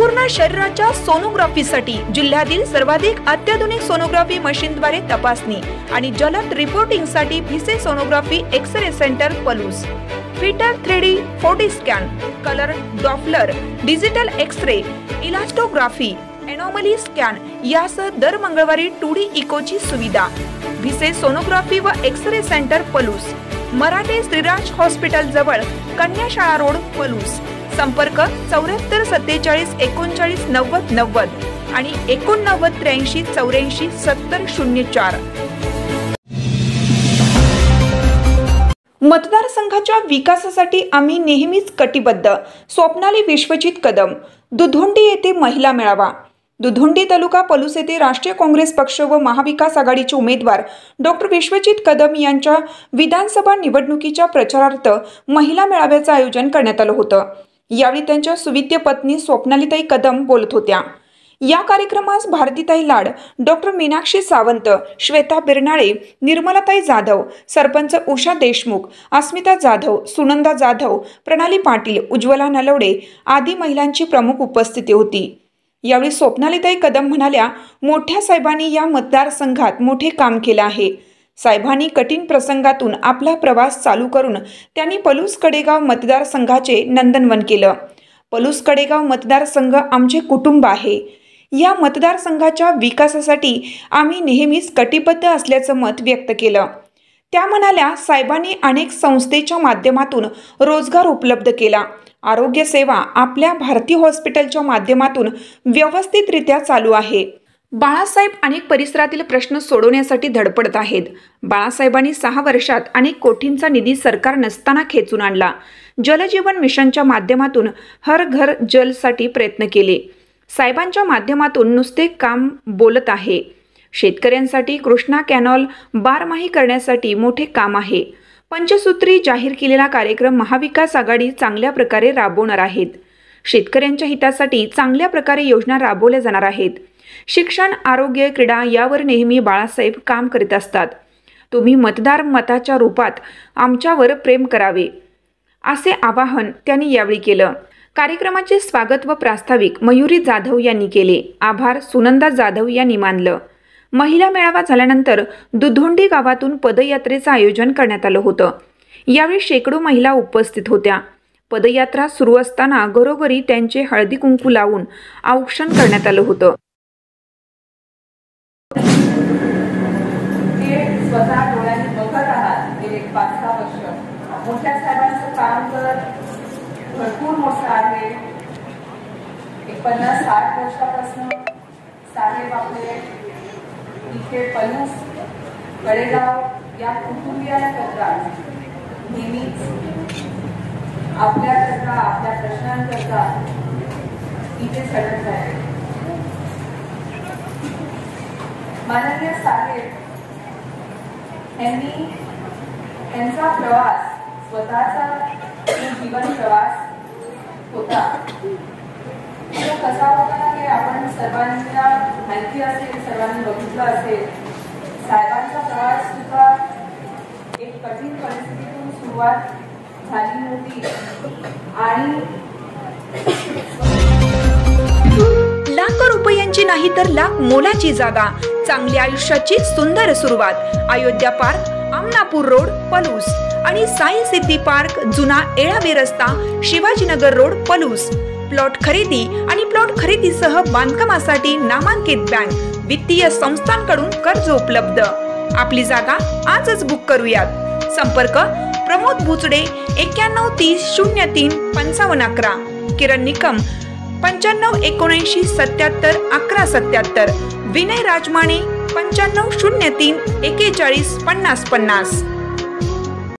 संपूर्ण शरीराच्या सोनोग्राफीसाठी जिल्ह्यातील सर्वाधिक अत्याधुनिक सोनोग्राफी मशीनद्वारे तपासणी आणि जलद रिपोर्टिंगसाठी Bhise sonography x-ray centre Palus. Fitter three D forty scan colour Doppler digital x-ray elastography anomaly scan यासह दर मंगळवारी टू डी इकोची सुविधा. भिसे सोनोग्राफी व x-ray centre Palus. Marathe Shriraj hospital जवळ कन्याशाळा रोड पलूस. संपर्क चौऱ्याहत्तर सत्तेचाळीस एकोणचाळीस नव्वद नव्वद आणि एकोणनव्वद त्र्याऐंशी चौऱ्याऐंशी सत्तर शून्य चार. मतदारसंघाच्या विकासासाठी आम्ही नेहमीच कटिबद्ध. स्वप्नाली विश्वजित कदम. दुधोंडी येथे महिला मेळावा. दुधोंडी तालुका पलूस येथे राष्ट्रीय काँग्रेस पक्ष व महाविकास आघाडीचे उमेदवार डॉक्टर विश्वजित कदम यांच्या विधानसभा निवडणुकीच्या प्रचारार्थ महिला मेळाव्याचं आयोजन करण्यात आलं होतं. यावेळी त्यांच्या सुविद्य पत्नी स्वप्नालीताई कदम बोलत होत्या. या कार्यक्रमास भारतीताई लाड डॉक्टर मीनाक्षी सावंत श्वेता बिरनाळे निर्मलाताई जाधव सरपंच उषा देशमुख अस्मिता जाधव सुनंदा जाधव प्रणाली पाटील उज्ज्वला नलवडे आदी महिलांची प्रमुख उपस्थिती होती. यावेळी स्वप्नालीताई कदम म्हणाल्या मोठ्या साहेबांनी या मतदारसंघात मोठे काम केलं आहे. साहेबांनी कठीण प्रसंगातून आपला प्रवास चालू करून त्यांनी पलूस कडेगाव मतदारसंघाचे नंदनवन केलं. पलूस कडेगाव मतदारसंघ आमचे कुटुंब आहे. या मतदारसंघाच्या विकासासाठी आम्ही नेहमीच कटिबद्ध असल्याचं मत व्यक्त केलं. त्या म्हणाल्या साहेबांनी अनेक संस्थेच्या माध्यमातून रोजगार उपलब्ध केला. आरोग्य सेवा आपल्या भारती हॉस्पिटलच्या माध्यमातून व्यवस्थितरित्या चालू आहे. बाळासाहेब अनेक परिसरातील प्रश्न सोडवण्यासाठी धडपडत आहेत. बाळासाहेबांनी सहा वर्षात अनेक कोटींचा निधी सरकार नसताना खेचून आणला. जलजीवन मिशनच्या माध्यमातून हर घर जलसाठी प्रयत्न केले. साहेबांच्या माध्यमातून नुसते काम बोलत आहे. शेतकऱ्यांसाठी कृष्णा कॅनॉल बारमाही करण्यासाठी मोठे काम आहे. पंचसूत्री जाहीर केलेला कार्यक्रम महाविकास आघाडी चांगल्या प्रकारे राबवणार आहेत. शेतकऱ्यांच्या हितासाठी चांगल्या प्रकारे योजना राबवल्या जाणार आहेत. शिक्षण आरोग्य क्रीडा यावर नेहमी बाळासाहेब काम करीत असतात. तुम्ही मतदार मताच्या रूपात आमच्यावर प्रेम करावे असे आवाहन त्यांनी यावेळी केलं. कार्यक्रमाचे स्वागत व प्रास्ताविक मयुरी जाधव यांनी केले. आभार सुनंदा जाधव यांनी मानलं. महिला मेळावा झाल्यानंतर दुधोंडी गावातून पदयात्रेचं आयोजन करण्यात आलं होतं. यावेळी शेकडो महिला उपस्थित होत्या. पदयात्रा सुरू असताना घरोघरी त्यांचे हळदी कुंकू लावून औक्षण करण्यात आलं होतं. स्वतः डोळ्यांनी बघत आहात गेले पाच सहा वर्ष. मोठ्या साहेबांचं काम तर भरपूर मोठं आहे. एक पन्नास साठ वर्षापासून साहेब आपले इथे पलूस, कडेगाव या कुटुंबियांकरता नेहमीच आपल्याकरता, आपल्या प्रश्नांकरता इथे सडत आहे. माननीय साहेब त्यांनी त्यांचा प्रवास स्वतःचा जीवन प्रवास होता तो कसा होता की आपण सर्वांना माहिती असेल सर्वांनी बघितलं असेल. साहेबांचा प्रवास सुद्धा एक कठीण परिस्थितीतून सुरुवात झाली होती. आणि लाख रुपयांची नाही तर लाख मोलाची जागा. चांगल्या आयुष्याची सुंदर सुरुवात. Ayodhya park Amanapur road Palus. आणि साई सिद्धी पार्क जुना एळावे रस्ता शिवाजीनगर रोड पलूस. प्लॉट खरेदी आणि प्लॉट खरेदीसह बांधकामासाठी नामांकित बँक. वित्तीय संस्थांकडून कर्ज उपलब्ध. आपली जागा आजच बुक करूयात. संपर्क प्रमोद भुचडे एक्क्याण्णव तीस शून्य तीन पंचावन्न अकरा. किरण निकम पंच्याण्णव एकोणऐंशी सत्याहत्तर अकरा सत्याहत्तर. विनय राजमाने पंच्याण्णव शून्य तीन एकेचाळीस पन्नास पन्नास.